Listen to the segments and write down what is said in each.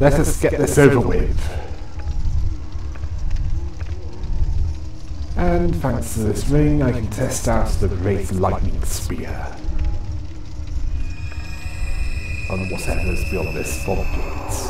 Let us get this over with. And thanks to this ring, I can test out the Great Lightning Spear. On whatever's beyond this fog gate.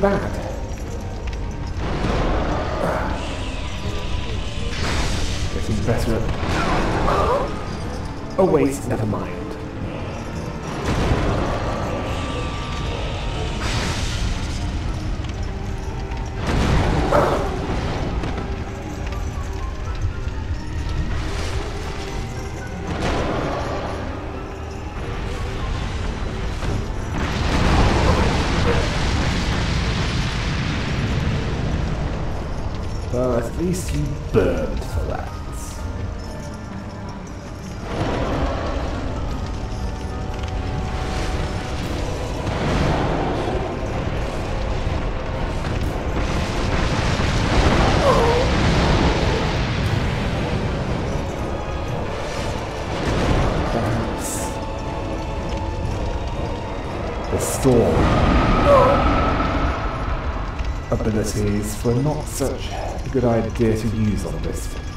Bad. Getting better. At... Oh wait, oh, never But at least you burned for that. The storm abilities were not such good idea to use on this.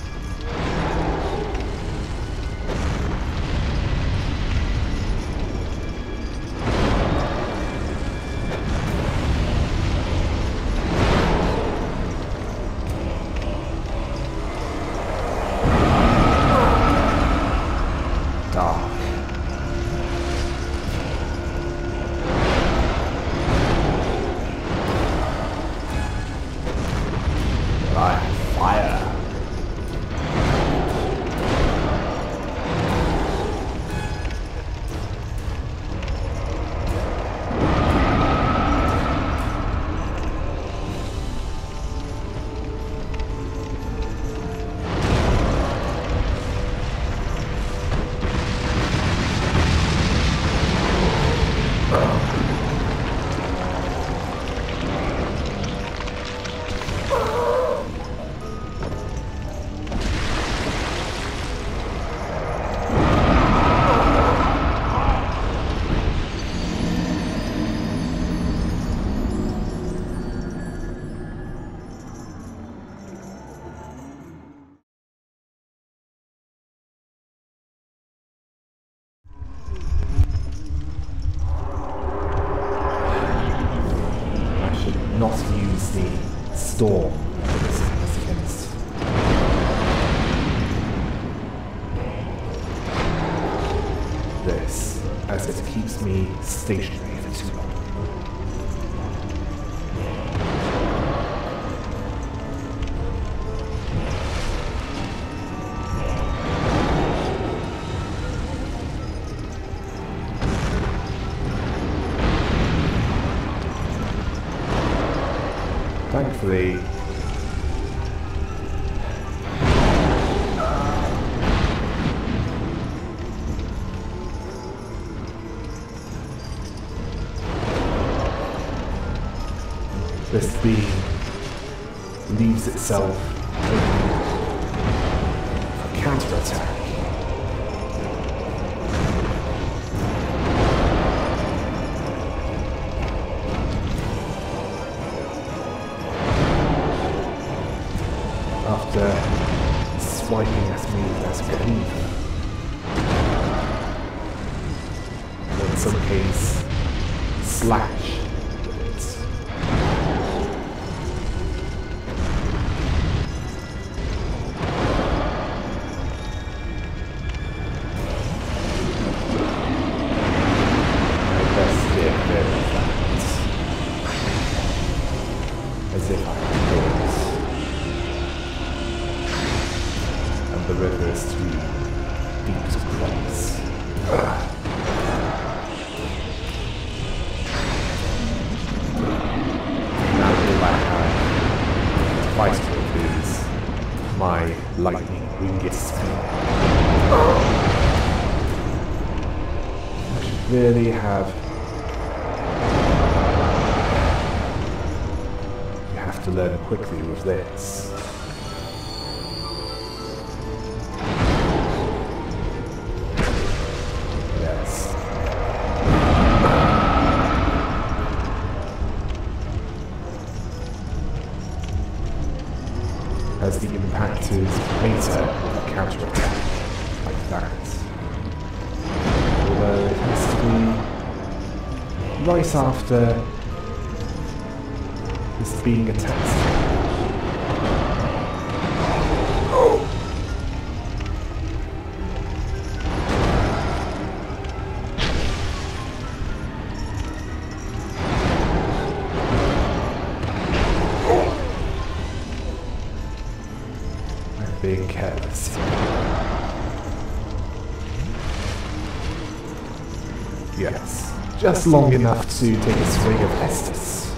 This, as it keeps me stationary for too long. Thankfully, this beam leaves itself open for counterattack. Slash lightning winged spear. really have. You have to learn quickly with this. After this being attacked. Being careless. Just long enough to take a swing of Estus.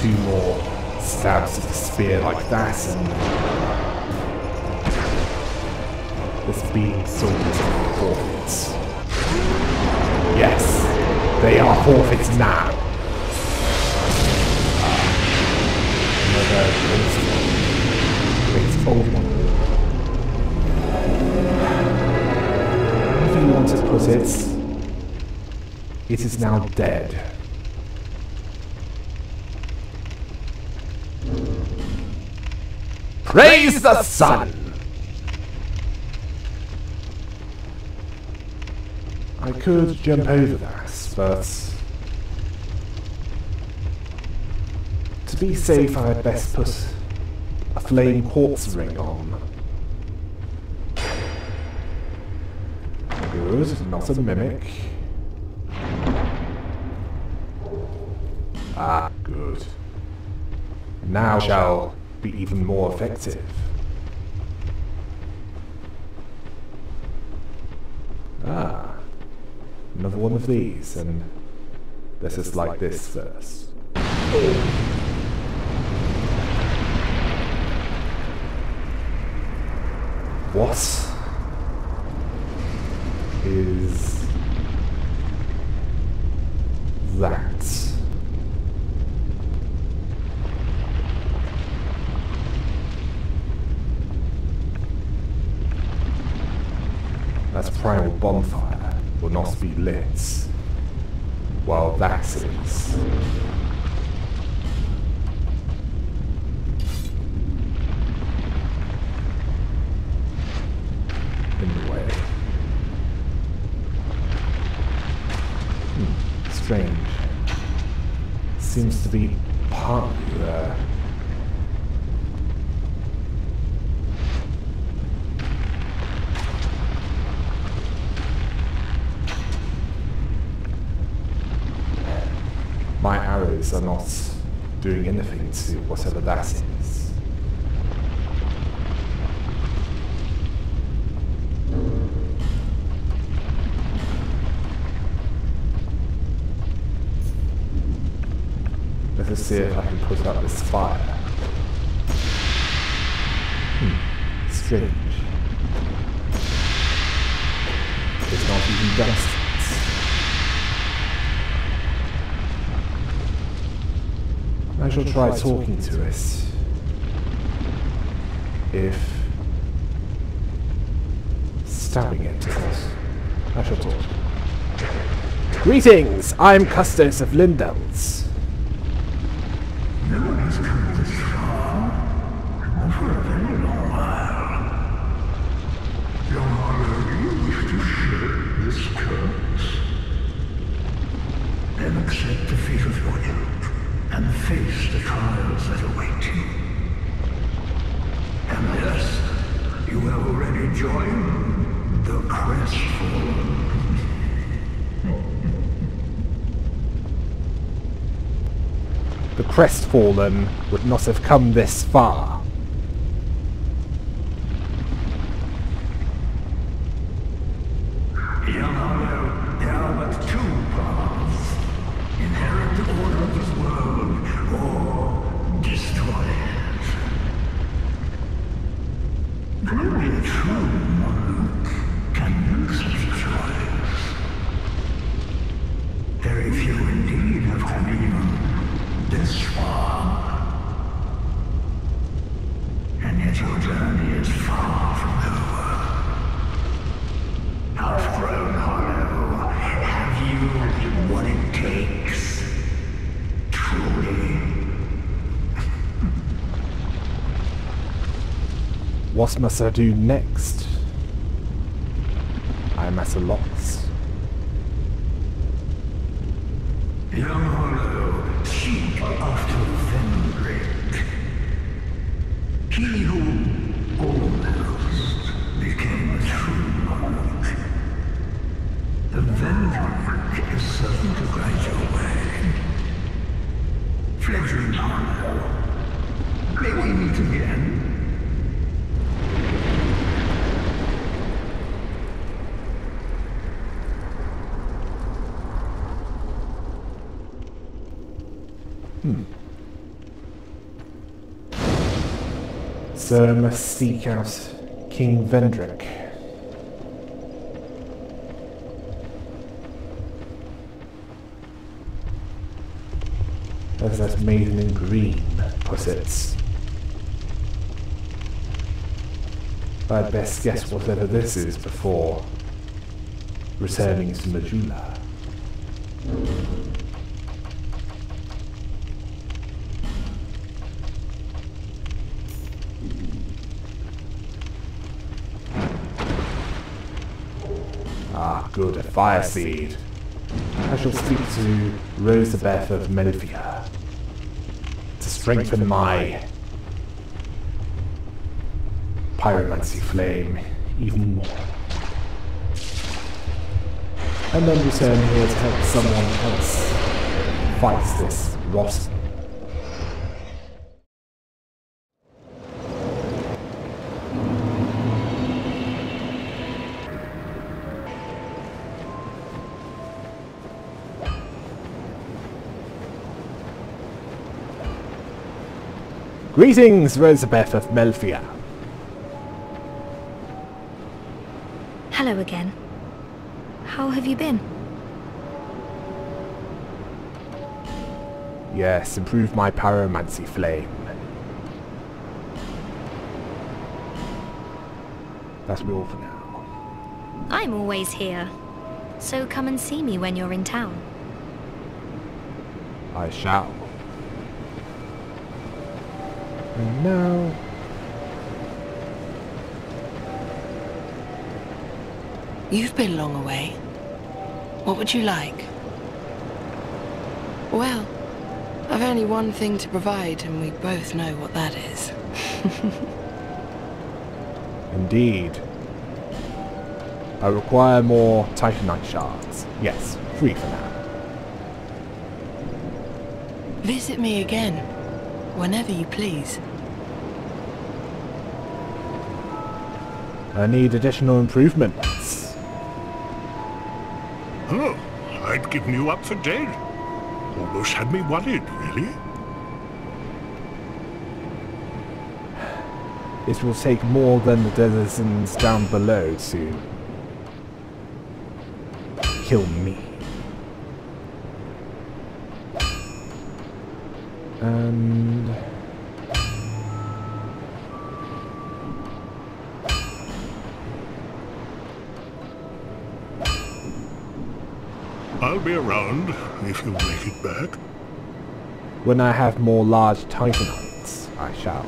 Two more stabs of the spear like that, and this being sword is forfeits. Yes, they are forfeits now. Another great, great old one. It, it is now dead. Praise the sun! I could jump over that, but to be safe, I had best put a flame quartz ring on. Not a mimic. Ah, good. Now shall be even more effective. Ah, another one of these, and let's just like this first. What is that? That's primal bonfire will not be lit, while that is. In the way. Hmm, strange. Seems to be partly there. My arrows are not whatever that is. Let us see if I can put out this fire. Hmm, strange. It's not even dust. I shall try talking to it. If stabbing it does. I shall talk. Greetings, I'm Custos of Lindeldt. Crestfallen would not have come this far. Must I do next? I am at a loss. Young Hollow, seek after Vendrick. He who almost became a true monk. The Vendrick is certain to guide your way. Fledgling Hollow, may we meet again? So I must seek out King Vendrick. As that maiden in green puts it. I'd best guess whatever this is before returning to Majula. Fire seed. I shall speak to Rosabeth of Melfia to strengthen my pyromancy flame even more. And then return here to help someone else fight this rot. Greetings, Rosabeth of Melfia. Hello again. How have you been? Yes, improve my pyromancy flame. That's all for now. I'm always here. So come and see me when you're in town. I shall. And now... You've been long away. What would you like? Well, I've only one thing to provide, and we both know what that is. Indeed. I require more Titanite shards. Yes, free for now. Visit me again, whenever you please. I need additional improvements. Oh, I'd given you up for dead. Almost had me worried, really. It will take more than the denizens down below to kill me. And I'll be around if you make it back. when I have more large Titanites, I shall.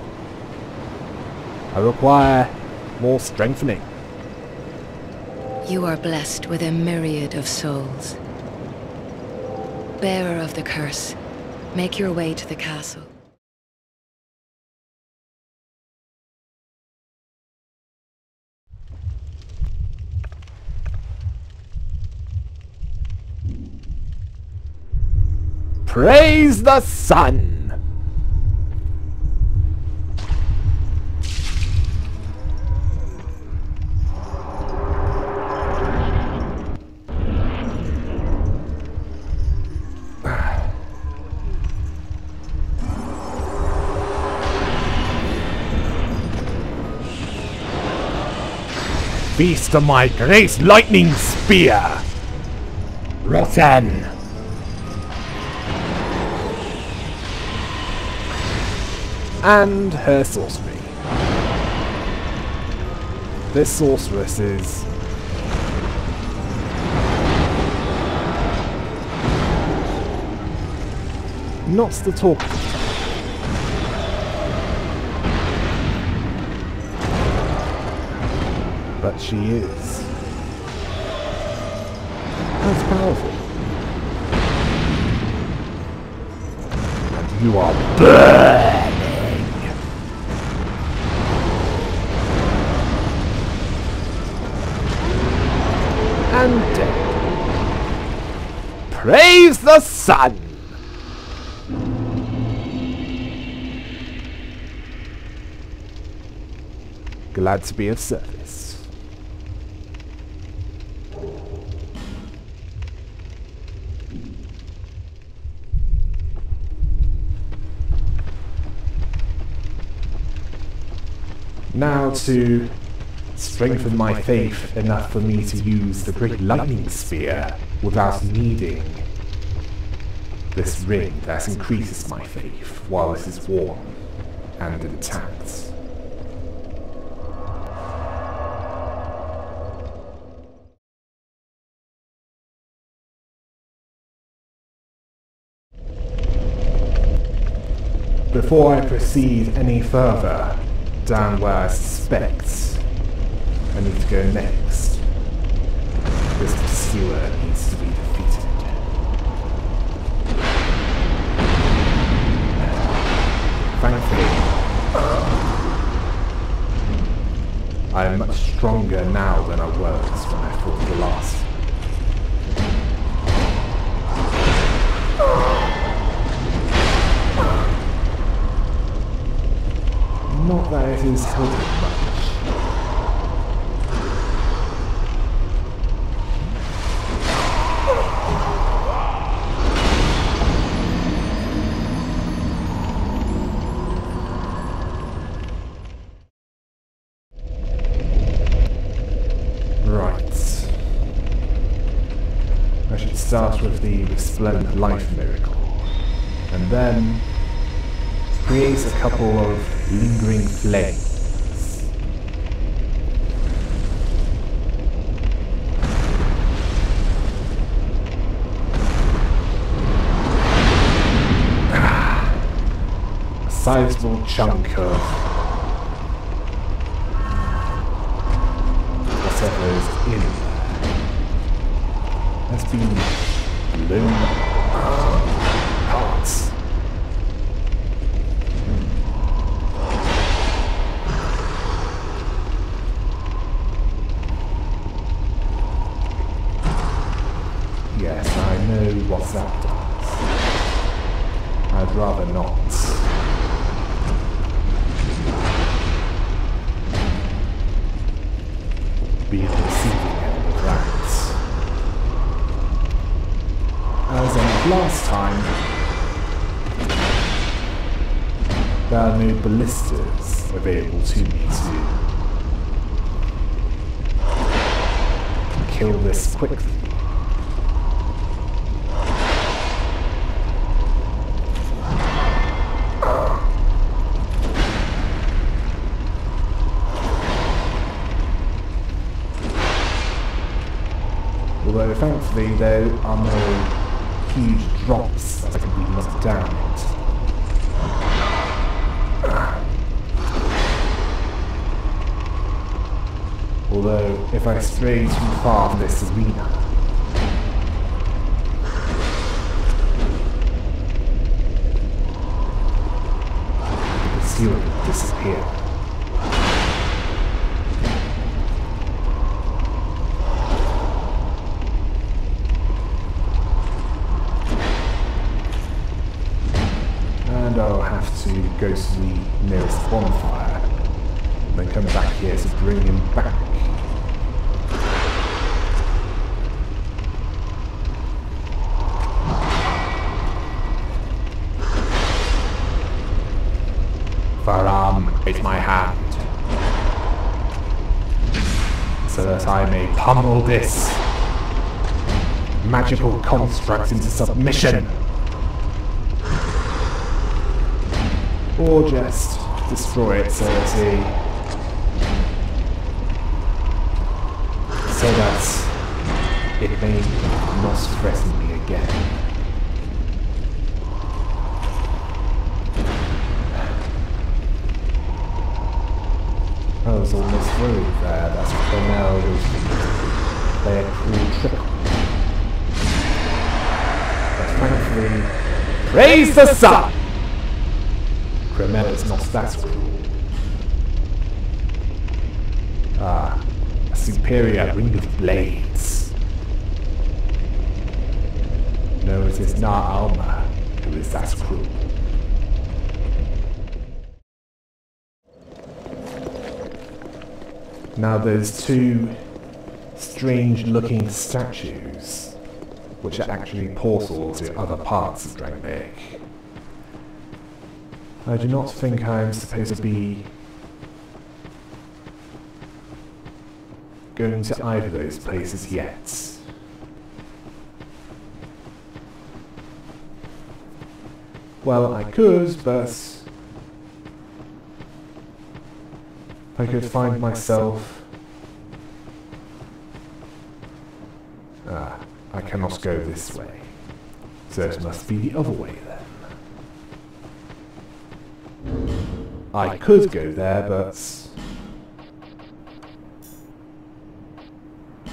I require more strengthening. You are blessed with a myriad of souls. Bearer of the curse, make your way to the castle. Praise the sun! Feast on my great lightning spear! Rotten! and her sorcery. This sorceress is not the talkative but she is. That's powerful. And you are burning. And dead. Praise the sun! Glad to be of service. Now to strengthen my faith enough for me to use the great lightning spear without needing this ring that increases my faith while it is warm and intact. Before I proceed any further down where I suspect I need to go next, this pursuer needs to be defeated. Thankfully, I am much stronger now than I was when I fought the last. Right. I should start with the Resplendent Life Miracle. And then create a couple of lingering flames. Sizable chunk of whatever is in there has been blown apart. Although thankfully there are no huge drops that can be knocked down it. Although if I stray too far from this arena, the will disappear. Raise my hand. So that I may pummel this magical construct into submission. or just destroy it so that he so that it may not threaten me again. Was almost worried there that Cornell would play a cruel trick. But thankfully, praise the sun! Cremel is not that cruel. Ah, a superior ring of blades. No, it is not Alma who is that cruel. Now there's two strange looking statues, which are actually portals to other parts of Drangleic. I do not think I'm supposed to be going to either of those places yet. Well, I could, but I could find myself. Ah, I cannot go this way. So it must be the other way then. I could go there, but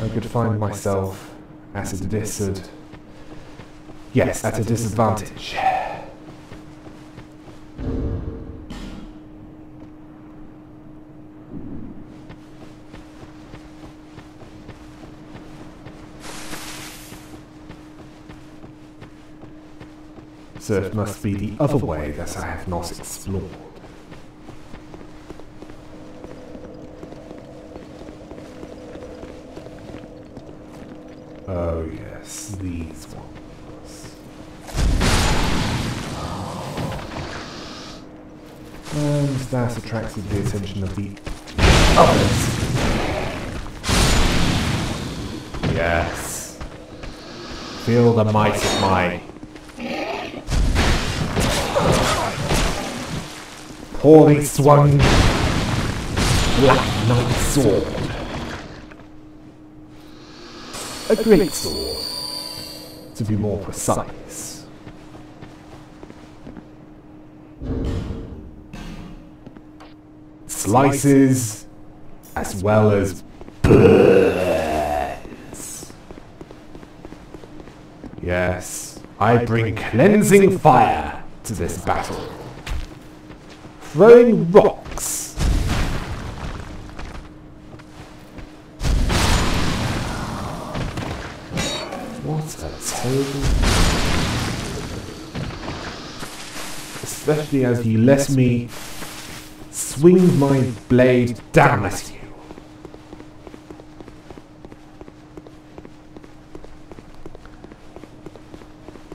I could find myself at a disad. Yes, at a disadvantage. So it must be the other way that I have not explored. Oh yes, these ones. And that attracted the attention of the others. Yes. Feel the might of my poorly swung black knight sword. A great sword, to be more precise. Slices as well as burns. Yes, I bring cleansing fire to this battle. Throwing rocks. What a terrible... Especially as you let me swing my blade down at you.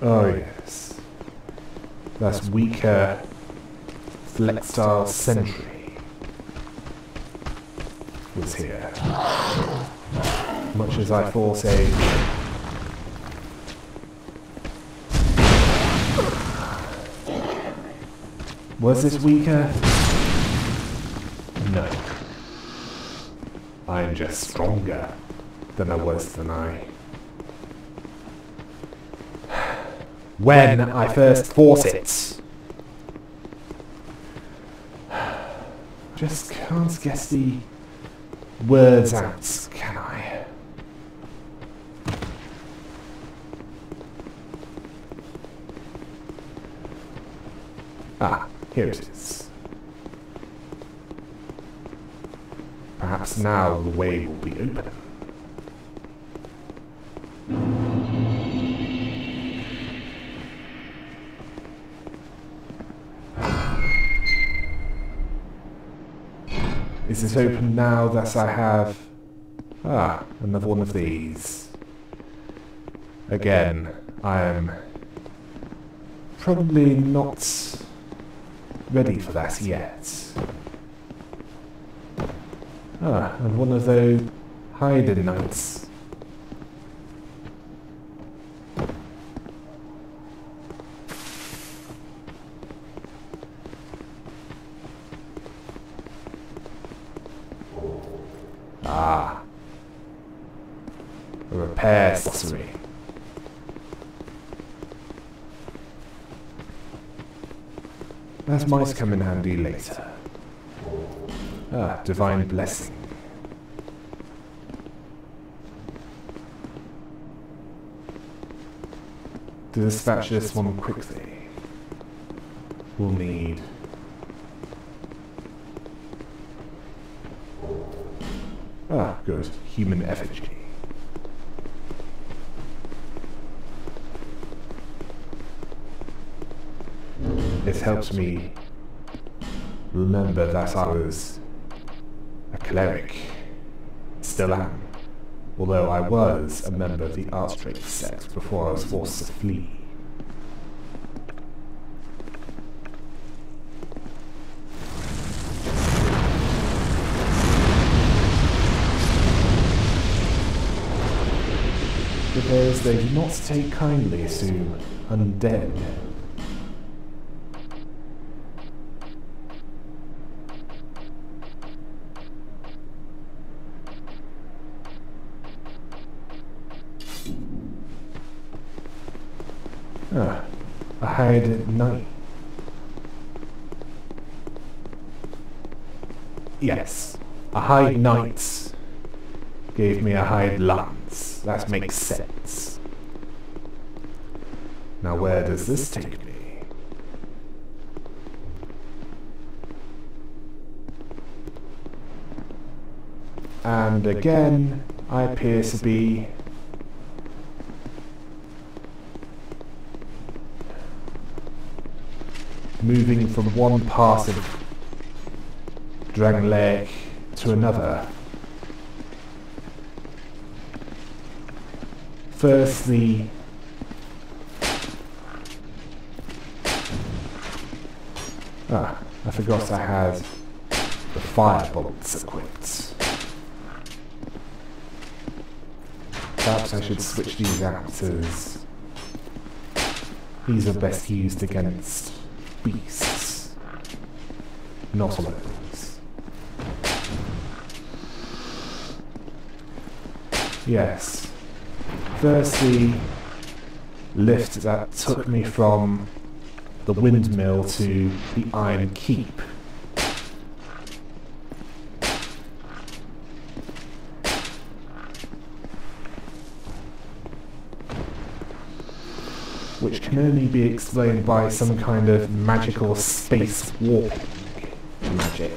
Oh yes. That's weaker Flexile Sentry was here. Much as I a Was this weaker? No. I'm just stronger than I was than I. When I first fought it. Just can't get the words out, can I? Ah, here it is. Perhaps now the way will be open. Is it open now that I have... Ah, another one of these. Again, I am probably not ready for that yet. Ah, and one of those hiding knights. Ah. A repair sorcery. That might come in handy later. Ah, divine blessing. To dispatch this one quickly, we'll need Ah, good. Human effigy. It helps me remember that I was a cleric. Still am. Although I was a member of the Archdrake sect before I was forced to flee. Because they do not take kindly to undead. Ah, a Heide knight. Yes, a Heide knight gave me a Heide lance. That makes sense. Now where does this take me? And again, I appear to be moving from one part of Drangleic to another. Firstly, ah, I forgot I had the firebolts equipped. Perhaps I should switch these out as these are best used against beasts, not alone. Yes. Firstly, lift that took me from the windmill to the Iron Keep. Which can only be explained by some kind of magical space warping magic.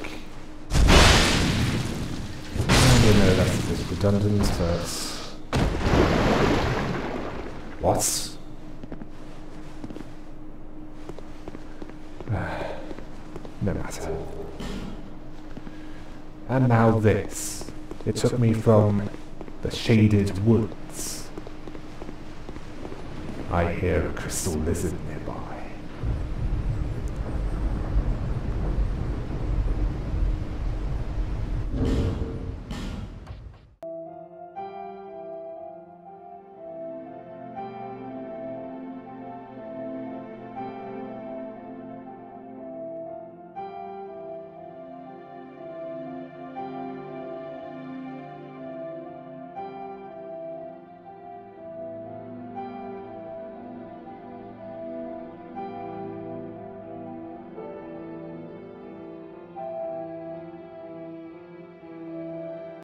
I don't know that's a bit redundant, but... What? no matter. And now this. It took me from the shaded woods. I hear a crystal lizard